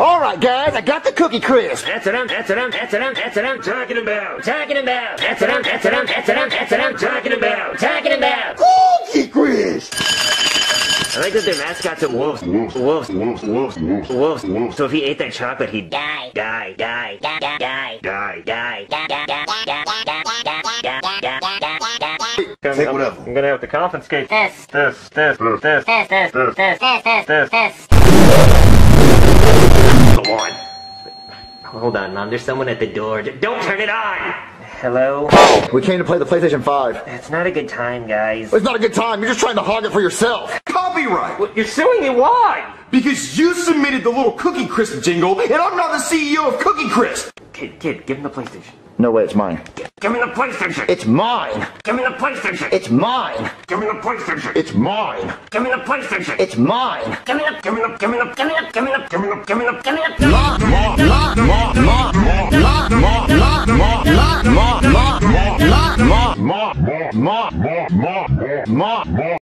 All right, guys, I got the cookie crisp. That's what I'm, that's what I'm, that's what I'm, that's what I'm talking about. Talking about. That's what I'm, that's what I'm, that's what I'm, that's what I'm talking about. Talking about. Cookie crisp. I like that their mascots are wolves. Wolves. Wolves. Wolves. Wolves. Wolves. So if he ate that chocolate, he'd die, die, die. Die. Die. Die. Die. Die. Die. Take whatever. I'm gonna have to confiscate This. this, this, this, this, This, this, this, this, this, this. this. On. Hold on, Mom. There's someone at the door. Don't turn it on. Hello? Oh, we came to play the PlayStation 5. It's not a good time, guys. It's not a good time. You're just trying to hog it for yourself. Copyright. You're suing me. Why? Because you submitted the little Cookie Crisp jingle, and I'm not the CEO of Cookie Crisp. Kid, kid, give him the PlayStation. No way, it's mine. Give me the PlayStation. It's mine. Give me the PlayStation. It's mine. Give me the PlayStation. It's mine. Give me the PlayStation. It's mine. Give me the give me the give me the give me the give me the give me the give me the give me the Ma. Ma. Ma. Ma. Ma. Ma. Ma. Ma. Ma. Ma. Ma. Ma. Ma. Ma. Ma. Ma. Ma. lock lock lock